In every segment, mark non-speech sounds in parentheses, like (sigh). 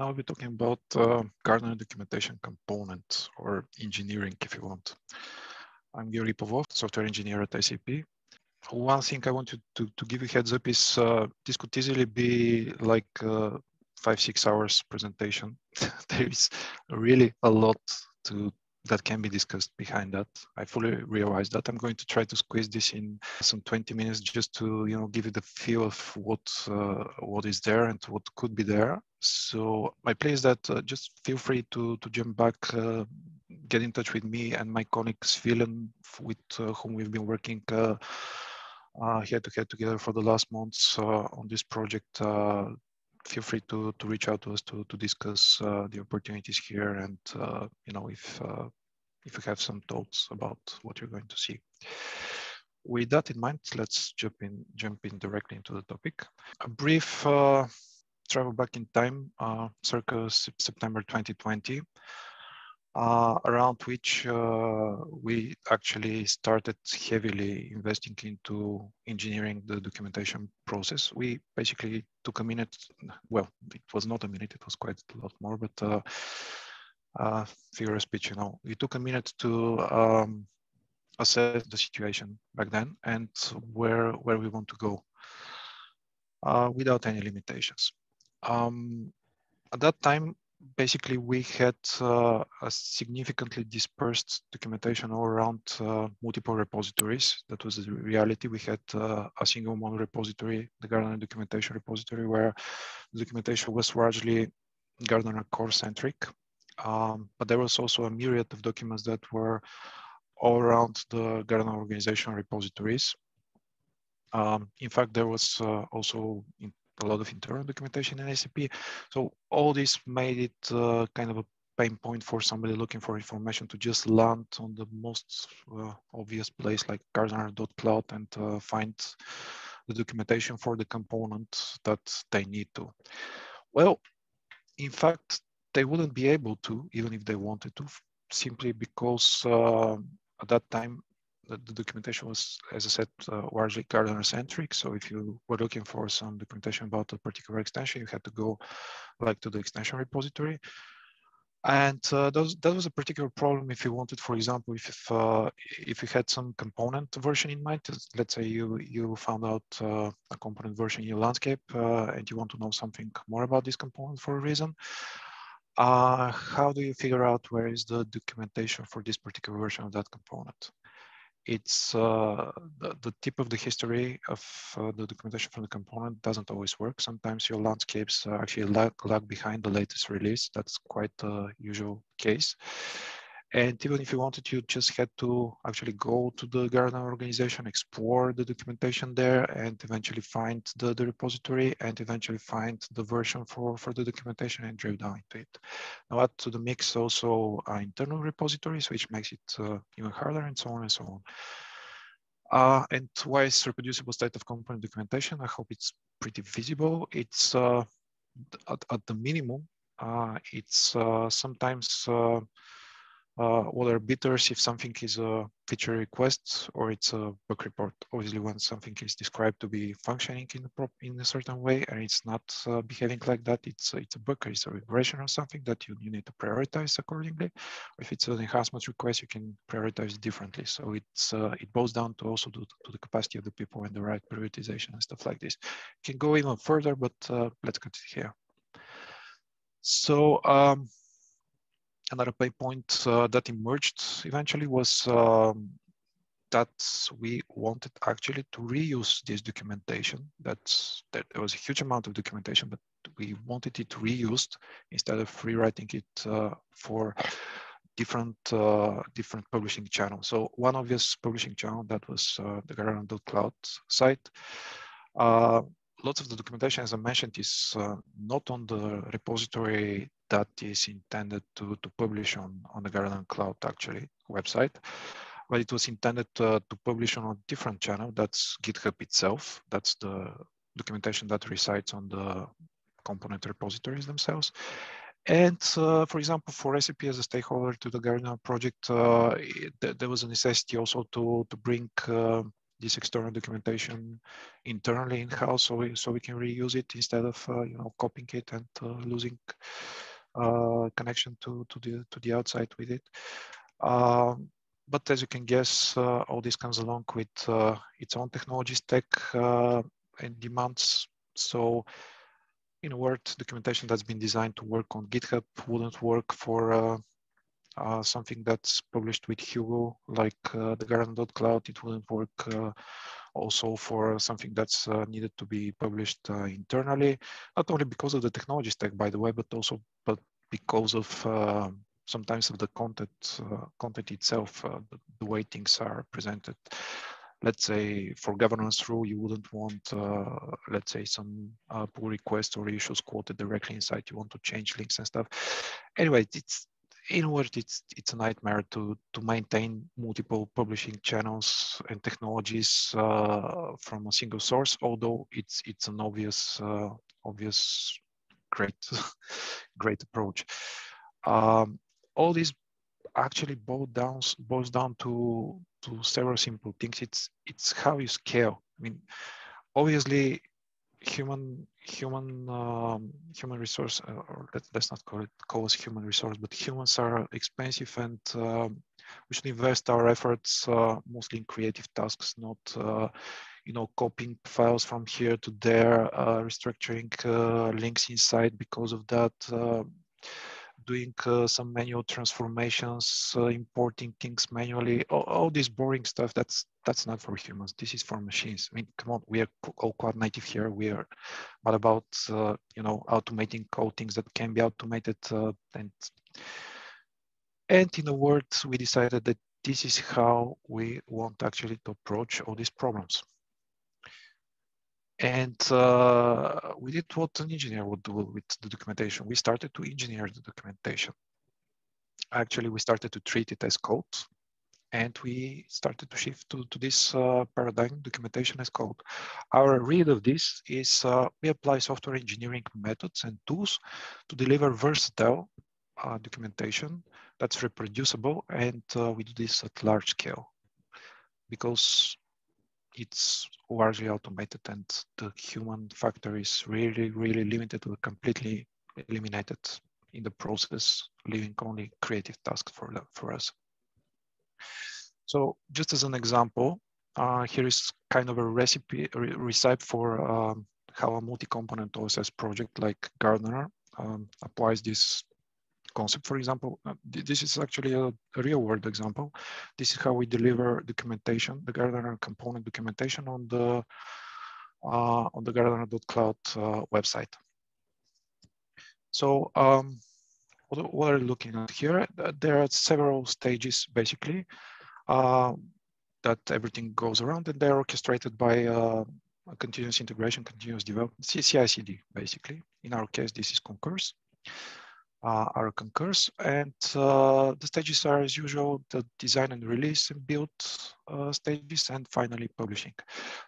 now we're talking about uh, Gardener documentation component or engineering, if you want. I'm Georgi Pavlov, software engineer at SAP. One thing I want to, to, to give you heads up is uh, this could easily be like uh, five, six hours presentation. (laughs) there is really a lot to that can be discussed behind that. I fully realize that. I'm going to try to squeeze this in some 20 minutes just to you know give you the feel of what uh, what is there and what could be there. So my play is that uh, just feel free to to jump back, uh, get in touch with me and my colleagues Phelan, with uh, whom we've been working. Uh, uh, head to head together for the last months on this project feel free to, to reach out to us to, to discuss uh, the opportunities here and uh, you know if uh, if you have some thoughts about what you're going to see. With that in mind, let's jump in jump in directly into the topic. A brief uh, travel back in time, uh, circa September 2020 uh, around which uh, we actually started heavily investing into engineering the documentation process. We basically took a minute, well, it was not a minute, it was quite a lot more, but uh, uh, figure of speech, you know, we took a minute to um, assess the situation back then and where, where we want to go uh, without any limitations. Um, at that time, basically we had uh, a significantly dispersed documentation all around uh, multiple repositories. That was the reality. We had uh, a single mono repository, the Gardener documentation repository, where the documentation was largely Gardener core centric. Um, but there was also a myriad of documents that were all around the Gardener organization repositories. Um, in fact, there was uh, also in a lot of internal documentation in SAP. So all this made it uh, kind of a pain point for somebody looking for information to just land on the most uh, obvious place like gardener.cloud and uh, find the documentation for the component that they need to. Well, in fact, they wouldn't be able to, even if they wanted to, simply because uh, at that time the, the documentation was, as I said, uh, largely Gardener centric. So if you were looking for some documentation about a particular extension, you had to go like to the extension repository. And uh, that, was, that was a particular problem if you wanted, for example, if if, uh, if you had some component version in mind, let's say you you found out uh, a component version in your landscape uh, and you want to know something more about this component for a reason, uh, how do you figure out where is the documentation for this particular version of that component? It's uh, the, the, tip of the history of uh, the documentation from the component doesn't always work. Sometimes your landscapes actually lag, lag behind the latest release. That's quite a usual case. And even if you wanted, you just had to actually go to the Gardener organization, explore the documentation there, and eventually find the, the repository and eventually find the version for, for the documentation and drill down into it. Now add to the mix also uh, internal repositories, which makes it uh, even harder and so on and so on. Uh, and why is reproducible state of component documentation? I hope it's pretty visible. It's uh, at, at, the minimum, uh, it's uh, sometimes uh, what are bitters if something is a feature request or it's a bug report. Obviously, when something is described to be functioning in a, prop, in a certain way and it's not uh, behaving like that, it's, it's a bug, or it's a regression or something that you, you need to prioritize accordingly. If it's an enhancement request, you can prioritize differently. So it's uh, it boils down to also to, to, the capacity of the people and the right prioritization and stuff like this. Can go even further, but uh, let's continue here. So um, another pain point uh, that emerged eventually was um, that we wanted actually to reuse this documentation. That's that there was a huge amount of documentation, but we wanted it reused instead of rewriting it uh, for different uh, different publishing channels. So one obvious publishing channel that was uh, the Gardener.cloud site. Lots of the documentation, as I mentioned, is uh, not on the repository that is intended to, to publish on, on the Gardener Cloud actually website, but it was intended uh, to publish on a different channel. That's GitHub itself. That's the documentation that resides on the component repositories themselves. And uh, for example, for SAP as a stakeholder to the Gardener project, uh, it, there was a necessity also to, to bring uh, this external documentation internally in-house so we, so we can reuse it instead of uh, you know copying it and uh, losing uh, connection to to the to the outside with it. Um, but as you can guess, uh, all this comes along with uh, its own technology stack uh, and demands. So in a word, documentation that's been designed to work on GitHub wouldn't work for uh, uh, something that's published with Hugo, like uh, the Gardener.cloud. It wouldn't work also for something that's needed to be published internally, not only because of the technology stack, by the way, but also but because of sometimes of the content uh, content itself, uh, the, the, way things are presented. Let's say for governance rule, you wouldn't want, uh, let's say, some pull requests or issues quoted directly inside. You want to change links and stuff. Anyway, it's in word, it's it's a nightmare to to maintain multiple publishing channels and technologies uh, from a single source. Although it's it's an obvious uh, obvious great (laughs) great approach. Um, all this actually boils down boils down to to several simple things. It's it's how you scale. I mean, obviously, human human um, human resource, uh, or let, us not call it call us human resource, but humans are expensive, and um, we should invest our efforts uh, mostly in creative tasks, not uh, you know copying files from here to there, uh, restructuring uh, links inside because of that uh, doing uh, some manual transformations, uh, importing things manually, all, all, this boring stuff, that's that's not for humans. This is for machines. I mean, come on, we are all cloud native here. We are, what about, uh, you know, automating code things that can be automated uh, and, and in a word, we decided that this is how we want actually to approach all these problems. And uh, we did what an engineer would do with the documentation. We started to engineer the documentation. Actually, we started to treat it as code and we started to shift to, to this uh, paradigm, documentation as code. Our read of this is uh, we apply software engineering methods and tools to deliver versatile uh, documentation that's reproducible and uh, we do this at large scale because it's largely automated and the human factor is really, really limited or completely eliminated in the process, leaving only creative tasks for, for us. So just as an example, uh, here is kind of a recipe, re recipe for um, how a multi-component OSS project like Gardener um, applies this concept. For example, uh, this is actually a, real world example. This is how we deliver documentation, the Gardener component documentation on the uh, on the Gardener.cloud uh, website. So um, what, what, are we looking at here? There are several stages basically uh, that everything goes around and they're orchestrated by uh, continuous integration, continuous development, CI/CD basically. In our case, this is Concourse uh, are concourse. And uh, the stages are as usual, the design and release and build uh, stages and finally publishing.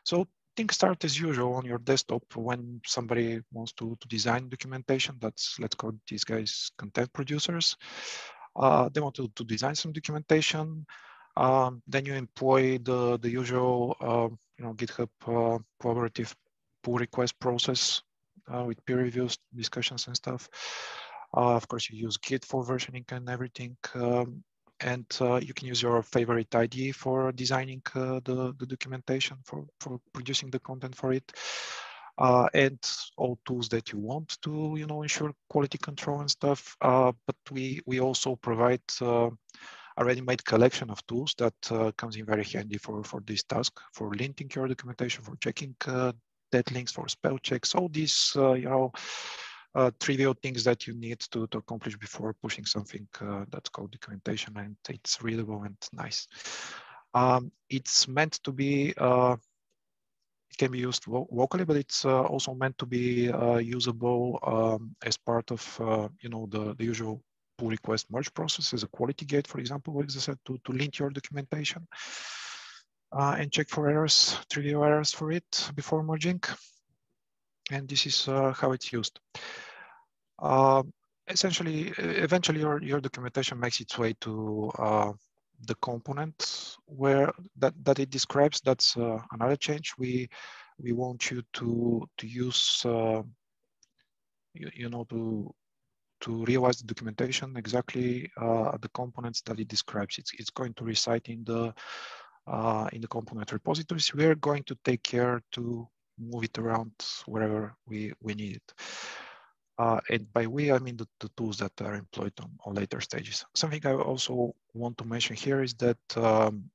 So things start as usual on your desktop when somebody wants to, to design documentation. That's, let's call these guys content producers. Uh, they want to, to design some documentation. Um, then you employ the, the usual, uh, you know, GitHub uh, collaborative pull request process with peer reviews, discussions and stuff. Uh, of course, you use Git for versioning and everything. Um, and uh, you can use your favorite IDE for designing uh, the, the documentation, for, for producing the content for it. Uh, and all tools that you want to, you know, ensure quality control and stuff. Uh, but we we also provide uh, a ready-made collection of tools that comes in very handy for for this task, for linting your documentation, for checking dead links, for spell checks, all these, you know, uh, trivial things that you need to, to accomplish before pushing something uh, that's called documentation and it's readable and nice. Um, it's meant to be, uh, it can be used locally, but it's uh, also meant to be uh, usable um, as part of, uh, you know, the, the usual pull request merge process as a quality gate, for example, as I said, to, to lint your documentation and check for errors, trivial errors for it before merging and this is uh, how it's used. Uh, essentially, eventually your, your documentation makes its way to uh, the component where that, that it describes, that's uh, another change. We we want you to to use uh, you, you know to to realize the documentation exactly uh, the components that it describes. It's it's going to reside in the uh, in the component repositories. We're going to take care to move it around wherever we we need it. Uh, and by we, I mean the, the, tools that are employed on, on later stages. Something I also want to mention here is that um,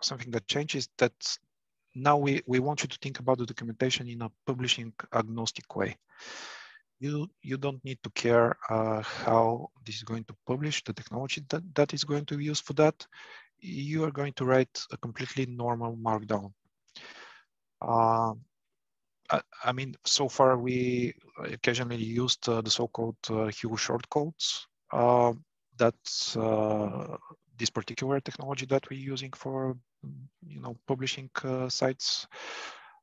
something that changes that now we, we want you to think about the documentation in a publishing agnostic way. You, you don't need to care uh, how this is going to publish, the technology that, that is going to be used for that. You are going to write a completely normal markdown. Uh, I, mean, so far we occasionally used uh, the so-called uh, Hugo shortcodes. Uh, that's uh, this particular technology that we're using for you know publishing uh, sites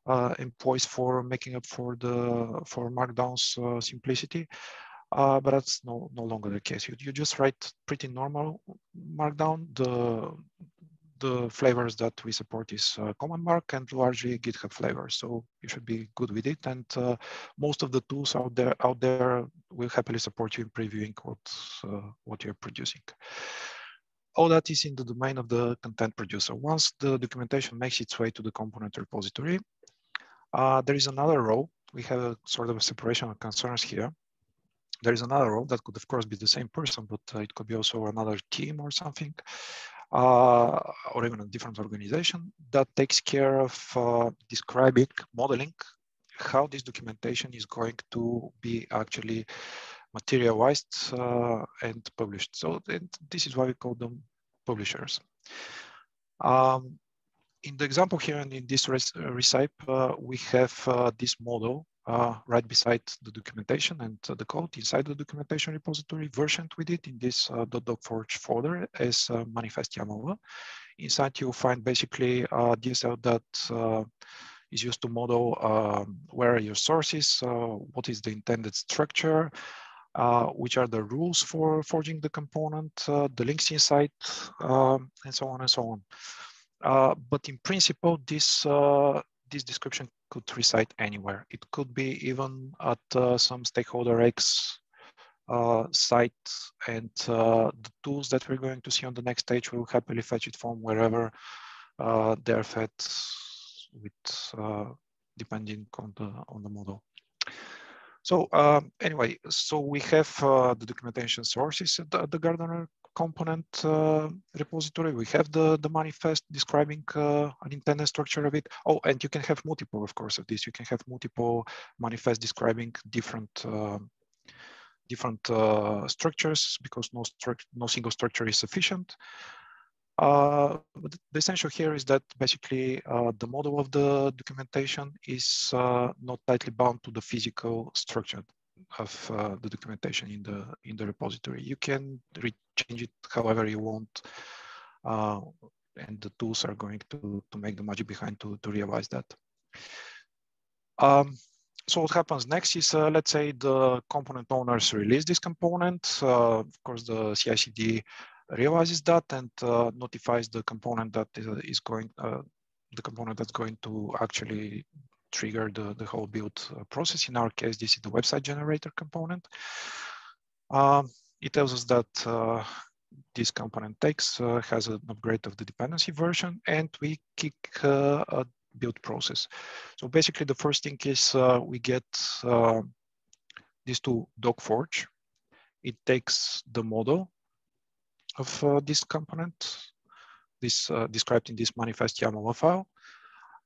uh, employs for making up for the for markdown's uh, simplicity. But that's no no longer the case. You, you just write pretty normal markdown. The the flavors that we support is uh, CommonMark and largely GitHub flavors. So you should be good with it. And uh, most of the tools out there out there will happily support you in previewing what uh, what you're producing all that is in the domain of the content producer. Once the documentation makes its way to the component repository, uh, there is another row. We have a sort of a separation of concerns here. There is another role that could, of course, be the same person, but uh, it could be also another team or something, uh, or even a different organization that takes care of uh, describing, modeling how this documentation is going to be actually materialized uh, and published. So and this is why we call them publishers. Um, in the example here and in this recipe, uh, we have uh, this model uh, right beside the documentation and the code inside the documentation repository versioned with it in this uh, .docforge folder as uh, manifest YAML. Inside you'll find basically uh, DSL that uh, is used to model um, where are your sources, what is the intended structure, uh, which are the rules for forging the component, uh, the links inside, um, and so on and so on. Uh, but in principle, this uh, this description could reside anywhere. It could be even at uh, some stakeholder X site, and the tools that we're going to see on the next stage will happily fetch it from wherever they're fed with depending on the on the model. So um, anyway, so we have uh, the documentation sources at the, the Gardener component uh, repository. We have the, the manifest describing uh, an intended structure of it. Oh, and you can have multiple, of course, of this. You can have multiple manifests describing different um, different uh, structures because no, no single structure is sufficient. Uh, the essential here is that basically uh, the model of the documentation is uh, not tightly bound to the physical structure of uh, the documentation in the in the repository. You can change it however you want, uh, and the tools are going to to make the magic behind to to realize that. Um, so what happens next is, uh, let's say the component owners release this component. of course, the CI/CD realizes that and uh, notifies the component that is going, uh, the component that's going to actually trigger the, the whole build uh, process. In our case, this is the website generator component. Um, it tells us that uh, this component takes uh, has an upgrade of the dependency version and we kick uh, a build process. So basically the first thing is we get this to DocForge. It takes the model of uh, this component, this uh, described in this manifest YAML file.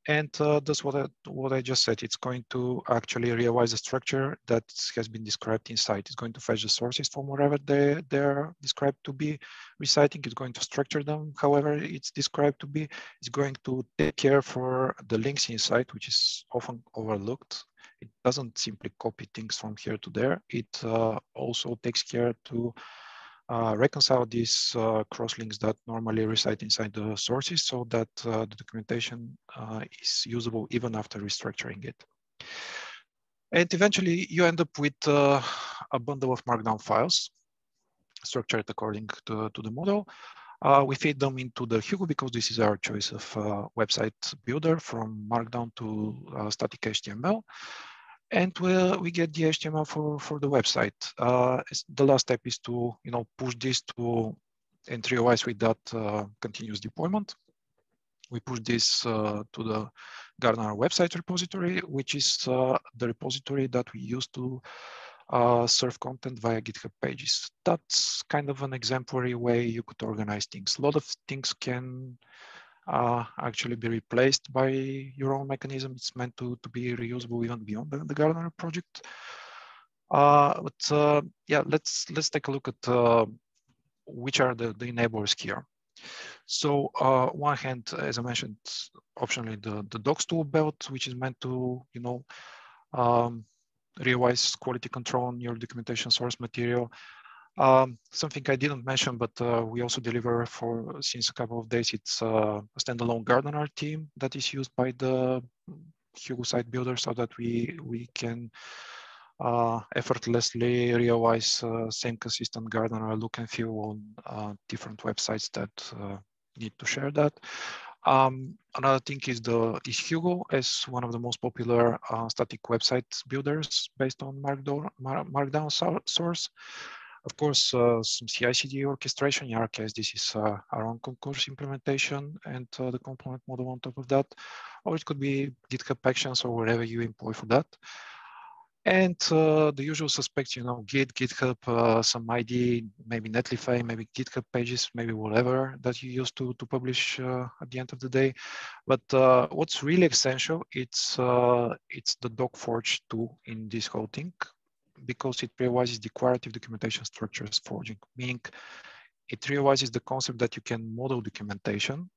And uh, that's what I, what I just said. It's going to actually realize the structure that has been described inside. It's going to fetch the sources from wherever they, they're described to be reciting. It's going to structure them however it's described to be. It's going to take care for the links inside, which is often overlooked. It doesn't simply copy things from here to there. It uh, also takes care to uh, reconcile these uh, crosslinks that normally reside inside the sources so that uh, the documentation uh, is usable even after restructuring it. And eventually you end up with uh, a bundle of markdown files structured according to, to the model. We feed them into the Hugo because this is our choice of website builder from Markdown to static HTML. And we we get the HTML for, for the website. Uh, the last step is to you know push this to N3OIs with that uh, continuous deployment. We push this uh, to the Gardener website repository, which is the repository that we use to uh, serve content via GitHub pages. That's kind of an exemplary way you could organize things. A lot of things can uh, actually be replaced by your own mechanism. It's meant to, to be reusable even beyond the, the Gardener project. Uh, but uh, yeah, let's let's take a look at uh, which are the, the enablers here. So uh, one hand, as I mentioned, optionally the, the docs tool belt, which is meant to, you know, um, realize quality control on your documentation source material. Um, something I didn't mention, but uh, we also deliver for since a couple of days, it's uh, a standalone Gardener theme that is used by the Hugo site builder so that we, we can uh, effortlessly realize uh, same consistent Gardener look and feel on uh, different websites that uh, need to share that. Um, another thing is the is Hugo as one of the most popular static website builders based on Markdown, Markdown source. Of course, uh, some CI/CD orchestration. In our case, this is uh, our own concourse implementation and uh, the component model on top of that. Or it could be GitHub Actions or whatever you employ for that and uh, the usual suspects, you know, Git, GitHub, uh, some ID, maybe Netlify, maybe GitHub pages, maybe whatever that you use to, to publish uh, at the end of the day. But what's really essential, it's, it's the DocForge tool in this whole thing because it realizes declarative documentation structures forging, meaning it realizes the concept that you can model documentation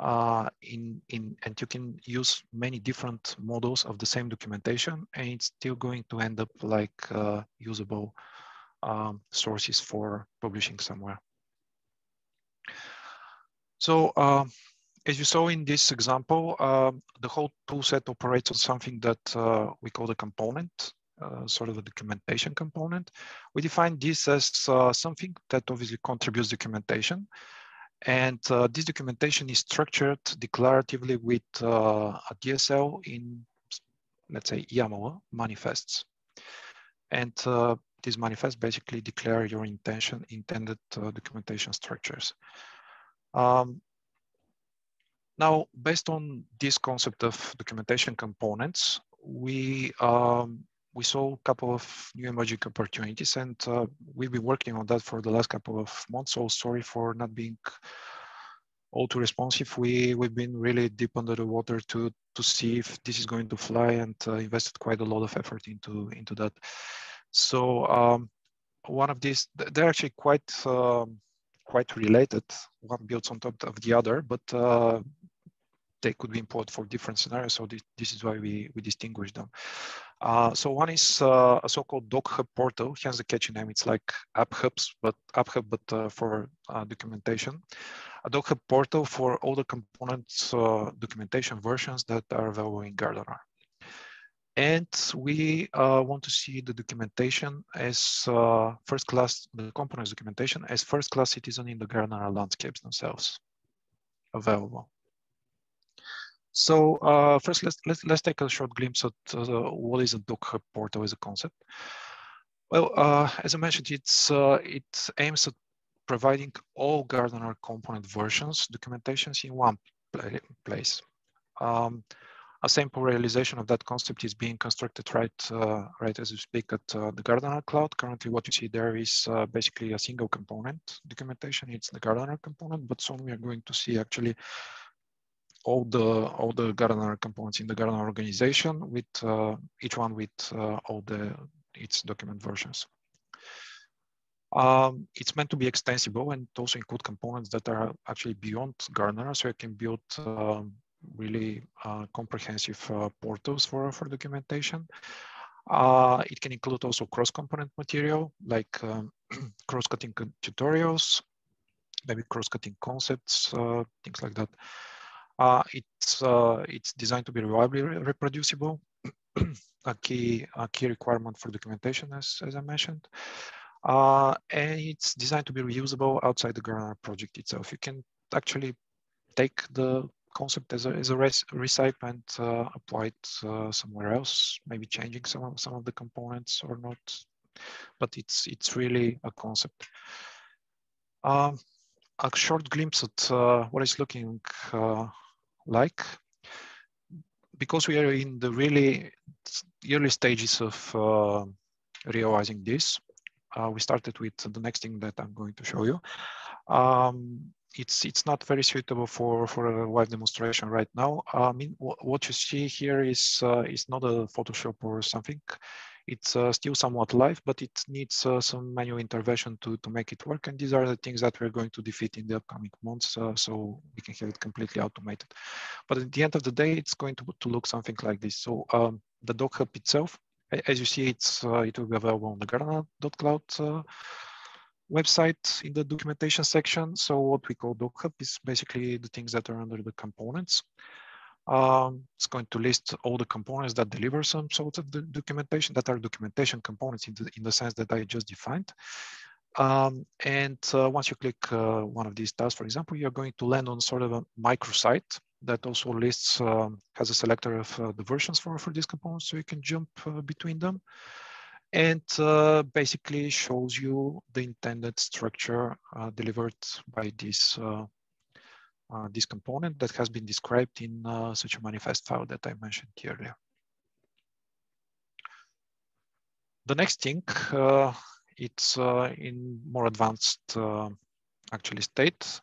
uh, in, in, and you can use many different models of the same documentation and it's still going to end up like uh, usable um, sources for publishing somewhere. So um, as you saw in this example, uh, the whole toolset operates on something that uh, we call the component, uh, sort of a documentation component. We define this as uh, something that obviously contributes documentation, and uh, this documentation is structured declaratively with uh, a DSL in, let's say, YAML manifests. And uh, these manifests basically declare your intention, intended documentation structures. Um, now, based on this concept of documentation components, we um, we saw a couple of new emerging opportunities and uh, we've been working on that for the last couple of months. So sorry for not being all too responsive. We, we've been really deep under the water to, to see if this is going to fly and uh, invested quite a lot of effort into, into that. So um, one of these, they're actually quite, um, quite related. One builds on top of the other, but uh, they could be important for different scenarios. So this, this is why we, we distinguish them. Uh, so one is uh, a so-called Doc Hub portal, hence the catchy name. It's like App Hubs, but App Hub, but uh, for uh, documentation. A Doc Hub portal for all the components uh, documentation versions that are available in Gardener. And we uh, want to see the documentation as first class, the components documentation as first class citizen in the Gardener landscapes themselves available. So uh, first, let's, let's, let's take a short glimpse at uh, what is a Doc Hub portal as a concept. Well, uh, as I mentioned, it's uh, it aims at providing all Gardener component versions documentations in one place. Um, a sample realization of that concept is being constructed right uh, right as we speak at uh, the Gardener cloud. Currently, what you see there is basically a single component documentation. It's the Gardener component, but soon we are going to see actually all the all the Gardener components in the Gardener organization with uh, each one with uh, all the its document versions. Um, it's meant to be extensible and also include components that are actually beyond Gardener, so you can build um, really uh, comprehensive uh, portals for, for documentation. Uh, it can include also cross-component material like um, (clears throat) cross-cutting tutorials, maybe cross-cutting concepts, uh, things like that. Uh, it's uh, it's designed to be reliably re reproducible, (clears throat) a key a key requirement for documentation, as as I mentioned. Uh, and it's designed to be reusable outside the Gardener project itself. You can actually take the concept as a, as a recipe and uh, apply it uh, somewhere else, maybe changing some of, some of the components or not, but it's, it's really a concept. Um, a short glimpse at uh, what it's looking like. Because we are in the really early stages of uh, realizing this, uh, we started with the next thing that I'm going to show you. Um, it's it's not very suitable for for a live demonstration right now. I mean, what you see here is uh, is not a Photoshop or something. It's uh, still somewhat live, but it needs uh, some manual intervention to, to make it work. And these are the things that we're going to defeat in the upcoming months uh, so we can have it completely automated. But at the end of the day, it's going to, to look something like this. So um, the Doc Hub itself, as you see, it's uh, it will be available on the Gardener.cloud uh, website in the documentation section. So what we call Doc Hub is basically the things that are under the components. Um, it's going to list all the components that deliver some sort of the documentation that are documentation components in the, in the sense that I just defined. Um, and uh, once you click uh, one of these tabs, for example, you're going to land on sort of a microsite that also lists, um, has a selector of uh, the versions for, for these components, so you can jump uh, between them. And uh, basically shows you the intended structure uh, delivered by this uh, this component that has been described in uh, such a manifest file that I mentioned earlier. The next thing, uh, it's in more advanced actually state.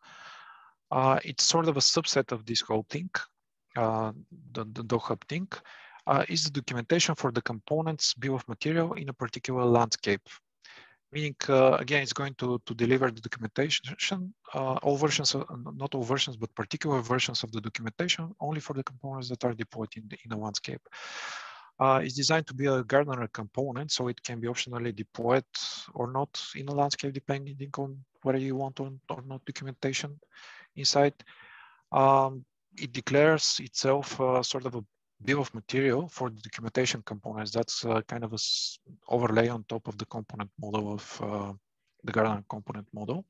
it's sort of a subset of this whole thing, the, the Doc Hub thing. Uh, is the documentation for the components bill of material in a particular landscape meaning uh, again it's going to to deliver the documentation uh, all versions not all versions but particular versions of the documentation only for the components that are deployed in the in a landscape. Uh, it's designed to be a gardener component so it can be optionally deployed or not in a landscape depending on whether you want or, or not documentation inside. Um, it declares itself uh, sort of a bill of material for the documentation components. That's uh, kind of a overlay on top of the component model of uh, the Gardener component model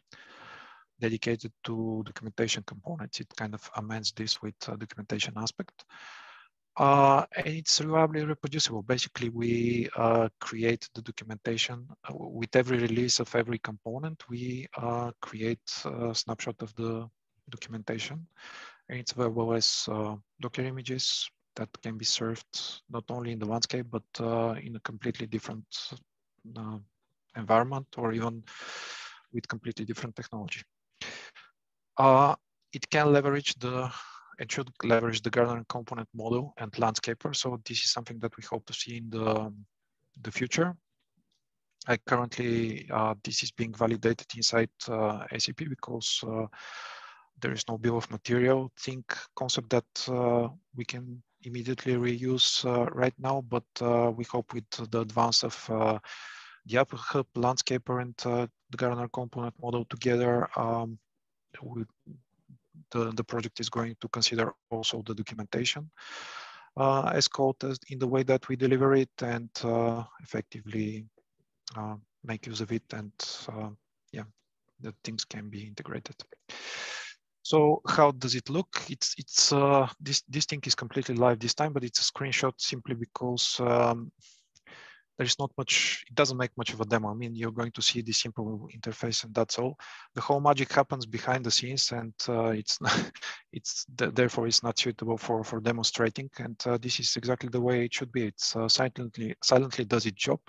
dedicated to documentation components. It kind of amends this with documentation aspect. Uh, and it's reliably reproducible. Basically, we uh, create the documentation uh, with every release of every component. We uh, create a snapshot of the documentation, and it's available as Docker images, that can be served not only in the landscape, but uh, in a completely different uh, environment or even with completely different technology. Uh, it can leverage the, it should leverage the Gardener component model and landscaper. So this is something that we hope to see in the, the future. I currently, uh, this is being validated inside uh, SAP because uh, there is no bill of material think concept that we can immediately reuse uh, right now, but uh, we hope with the advance of uh, the App Hub Landscaper and the Gardener component model together, um, the, the project is going to consider also the documentation uh, as code in the way that we deliver it and uh, effectively uh, make use of it and yeah, the things can be integrated. So how does it look? It's it's uh, this this thing is completely live this time, but it's a screenshot simply because um, there's not much. It doesn't make much of a demo. I mean, you're going to see the simple interface, and that's all. The whole magic happens behind the scenes, and uh, it's not, (laughs) it's therefore it's not suitable for for demonstrating. And uh, this is exactly the way it should be. It's uh, silently silently does its job.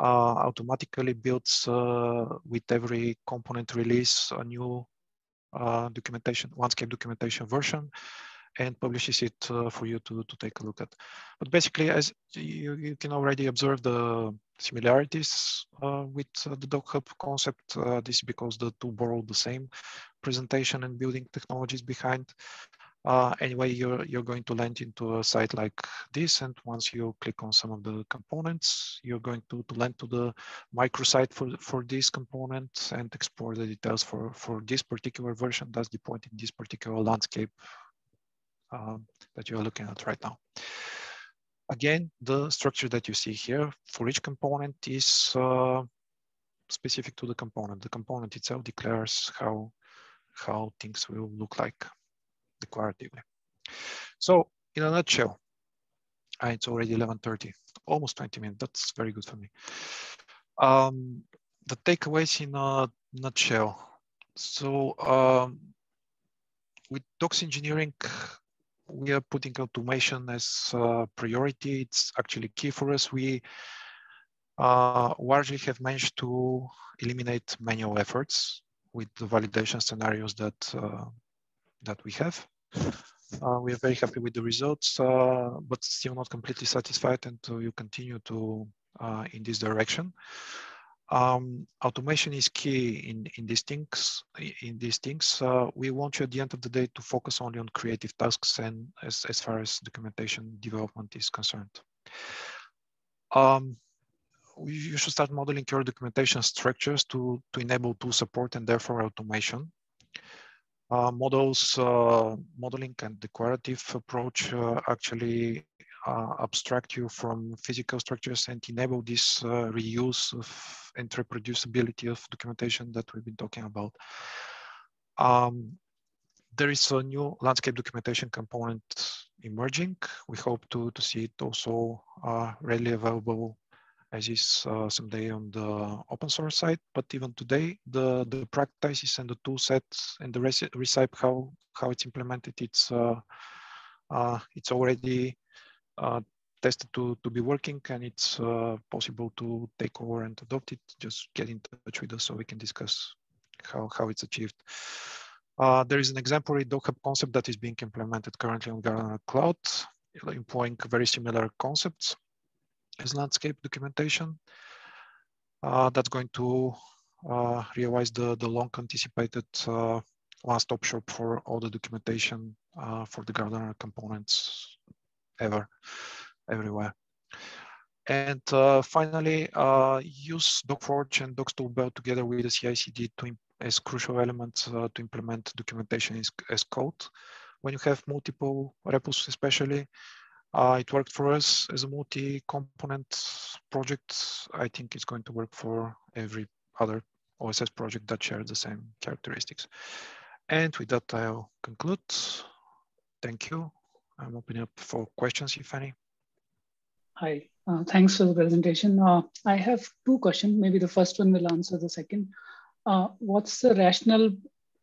Uh, automatically builds uh, with every component release a new documentation, landscape documentation version and publishes it uh, for you to, to take a look at. But basically, as you, you can already observe the similarities uh, with uh, the Doc Hub concept. Uh, this is because the two borrow the same presentation and building technologies behind. Uh, anyway, you're, you're going to land into a site like this. And once you click on some of the components, you're going to, to land to the microsite for, for this component and explore the details for, for this particular version that's deployed in this particular landscape um, that you're looking at right now. Again, the structure that you see here for each component is uh, specific to the component. The component itself declares how, how things will look like declaratively. So in a nutshell, uh, it's already 11.30, almost 20 minutes. That's very good for me. Um, the takeaways in a nutshell. So um, with Docs engineering, we are putting automation as a priority. It's actually key for us. We uh, largely have managed to eliminate manual efforts with the validation scenarios that uh, that we have. Uh, we are very happy with the results, uh, but still not completely satisfied, and uh, you continue to uh, in this direction. Um, automation is key in, in these things. In these things, uh, we want you at the end of the day to focus only on creative tasks and as, as far as documentation development is concerned. Um, you should start modeling your documentation structures to, to enable tool support and therefore automation. Uh, models, uh, modeling and declarative approach uh, actually abstract you from physical structures and enable this reuse of and reproducibility of documentation that we've been talking about. Um, there is a new landscape documentation component emerging. We hope to, to see it also uh, readily available as is uh, someday on the open source side. But even today, the, the practices and the tool sets and the recipe how, how it's implemented, it's, uh, uh, it's already uh, tested to, to be working and it's uh, possible to take over and adopt it. Just get in touch with us so we can discuss how, how it's achieved. Uh, there is an exemplary DocHub concept that is being implemented currently on Gardener Cloud, employing very similar concepts as landscape documentation. Uh, that's going to uh, realize the, the long anticipated uh, one-stop shop for all the documentation uh, for the Gardener components ever, everywhere. And uh, finally, uh, use DocForge and DocsToolBelt together with the CI/CD as crucial elements to implement documentation as, as, code. When you have multiple repos, especially, uh, it worked for us as a multi-component project. I think it's going to work for every other OSS project that shares the same characteristics. And with that, I'll conclude. Thank you. I'm opening up for questions, if any. Hi, uh, thanks for the presentation. Uh, I have two questions. Maybe the first one will answer the second. Uh, what's the rationale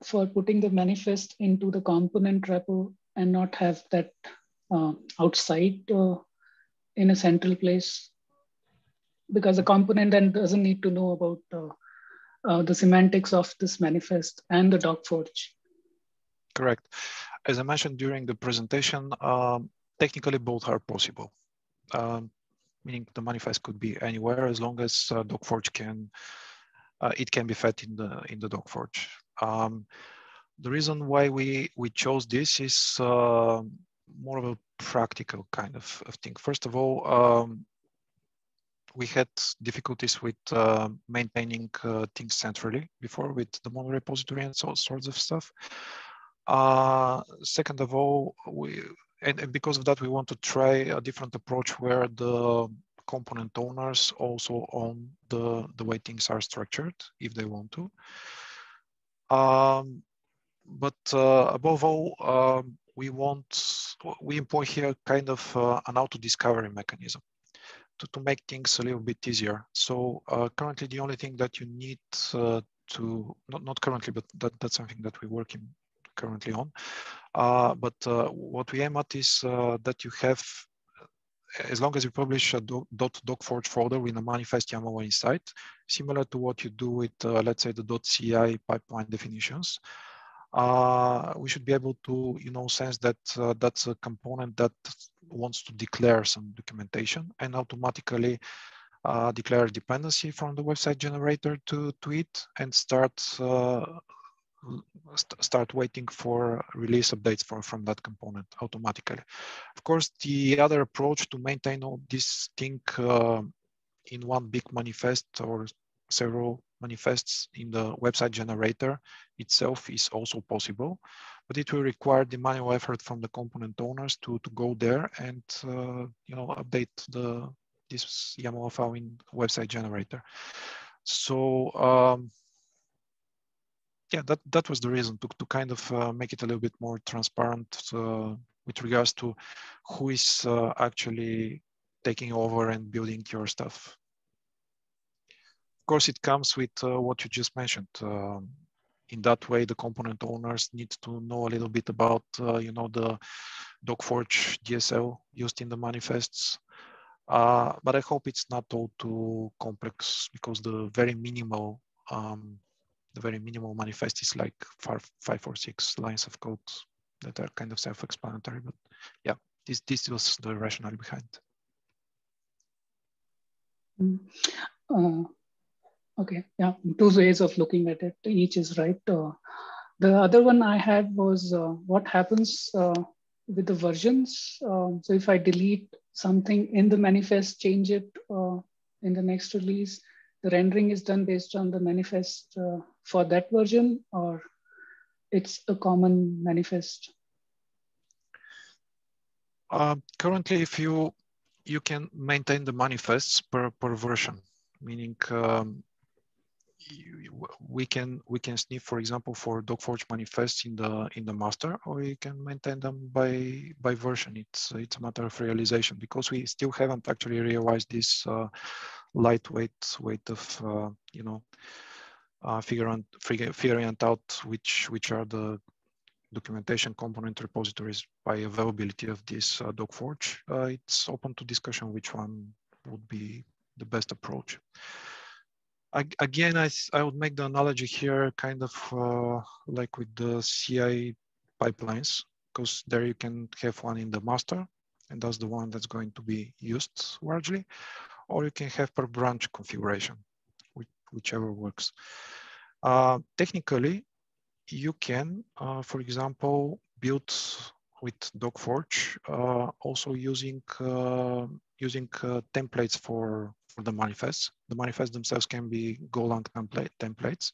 for putting the manifest into the component repo and not have that uh, outside uh, in a central place? Because the component then doesn't need to know about uh, the semantics of this manifest and the DocForge. Correct as I mentioned during the presentation, um, technically both are possible. Um, meaning the manifest could be anywhere as long as uh, DocForge can, uh, it can be fed in the in the DocForge. Um, the reason why we we chose this is uh, more of a practical kind of, of thing. First of all, um, we had difficulties with uh, maintaining uh, things centrally before with the mono repository and so sorts of stuff. Uh, second of all, we and, and, because of that, we want to try a different approach where the component owners also own the, the way things are structured if they want to. Um, but uh, above all, um, we want, we employ here kind of uh, an auto discovery mechanism to, to make things a little bit easier. So uh, currently the only thing that you need uh, to, not, not currently, but that, that's something that we're working currently on. Uh, but uh, what we aim at is uh, that you have, as long as you publish a dot .docforge folder with a manifest YAML inside, similar to what you do with, let's say, the .ci pipeline definitions, uh, we should be able to, you know, sense that uh, that's a component that wants to declare some documentation and automatically uh, declare dependency from the website generator to, to it and start st start waiting for release updates for, from that component automatically. Of course, the other approach to maintain all this thing uh, in one big manifest or several manifests in the website generator itself is also possible, but it will require the manual effort from the component owners to, to go there and uh, you know update the this YAML file in website generator. So um, yeah, that that was the reason to to kind of uh, make it a little bit more transparent uh, with regards to who is uh, actually taking over and building your stuff. Course, it comes with uh, what you just mentioned. Um, in that way, the component owners need to know a little bit about, uh, you know, the DocForge DSL used in the manifests. Uh, but I hope it's not all too complex because the very minimal, um, the very minimal manifest is like five, five or six lines of code that are kind of self-explanatory. But yeah, this this was the rationale behind. Mm. Uh, Okay, yeah, two ways of looking at it. Each is right. Uh, the other one I had was uh, what happens uh, with the versions. Um, so if I delete something in the manifest, change it uh, in the next release, the rendering is done based on the manifest uh, for that version, or it's a common manifest. Uh, currently, if you you can maintain the manifests per per version, meaning um, we can we can sniff, for example, for DocForge manifests in the in the master, or we can maintain them by by version. It's it's a matter of realization because we still haven't actually realized this uh, lightweight weight of uh, you know uh, figuring figuring out which which are the documentation component repositories by availability of this uh, DocForge. Uh, it's open to discussion which one would be the best approach again, I, I would make the analogy here kind of uh, like with the CI pipelines, because there you can have one in the master, and that's the one that's going to be used largely, or you can have per branch configuration, which, whichever works. Uh, technically, you can, uh, for example, build with DocForge, uh, also using uh, using uh, templates for for the manifests. The manifests themselves can be Golang template, templates.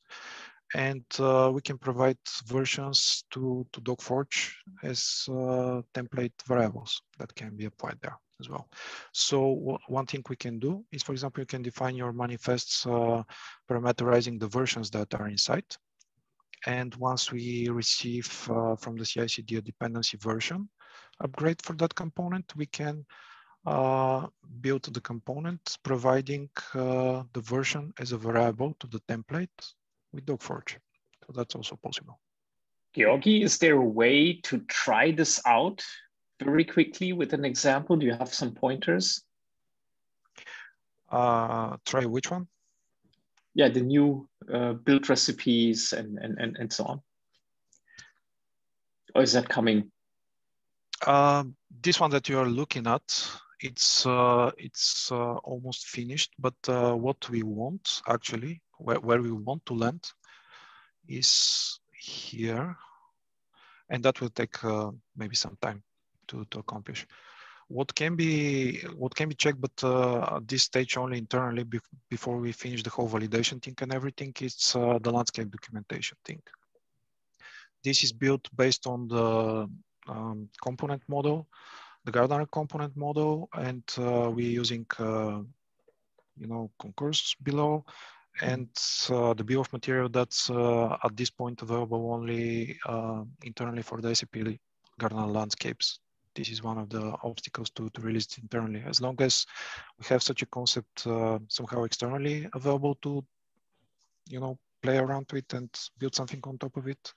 And uh, we can provide versions to, to DocForge as uh, template variables that can be applied there as well. So one thing we can do is, for example, you can define your manifests uh, parameterizing the versions that are inside. And once we receive uh, from the CI/CD a dependency version upgrade for that component, we can uh, build the component providing uh, the version as a variable to the template with DocForge. So that's also possible. Georgi, is there a way to try this out very quickly with an example? Do you have some pointers? Uh, try which one? Yeah, the new uh, build recipes and, and, and, and so on. Or is that coming? Uh, this one that you are looking at it's uh, it's uh, almost finished. But uh, what we want actually, where, where we want to land, is here, and that will take maybe some time to to accomplish. What can be what can be checked, but uh, at this stage only internally be before we finish the whole validation thing and everything, it's uh, the landscape documentation thing. This is built based on the um, component model the Gardener component model, and uh, we're using, uh, you know, Concourse below, and uh, the bill of material that's uh, at this point available only uh, internally for the SAP Gardener landscapes. This is one of the obstacles to, to release it internally. As long as we have such a concept uh, somehow externally available to, you know, play around with and build something on top of it,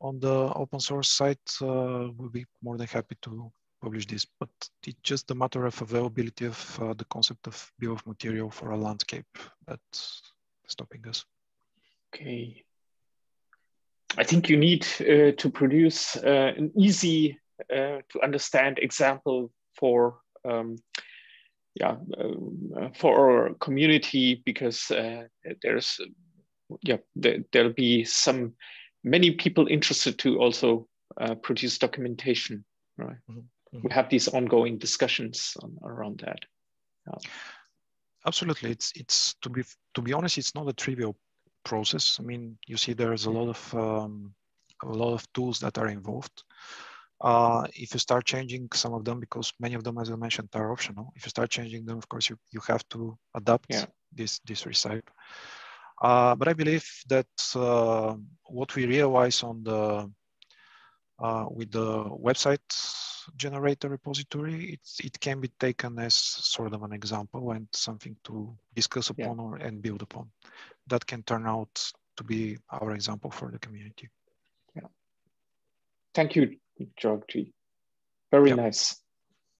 on the open source side, we'll be more than happy to publish this, but it's just a matter of availability of uh, the concept of bill of material for a landscape that's stopping us. Okay. I think you need uh, to produce uh, an easy uh, to understand example for um, yeah uh, for our community because uh, there's yeah there, there'll be some many people interested to also produce documentation right. Mm -hmm we have these ongoing discussions on, around that. Yeah. Absolutely, it's it's to be to be honest, it's not a trivial process. I mean, you see, there's a lot of um, a lot of tools that are involved. Uh, if you start changing some of them, because many of them, as I mentioned, are optional. If you start changing them, of course, you, you have to adapt yeah. this this recipe. Uh, but I believe that uh, what we realize on the uh, with the website generator repository, it's, it can be taken as sort of an example and something to discuss upon yeah. or and build upon. That can turn out to be our example for the community. Yeah. Thank you, Georgi. Very nice.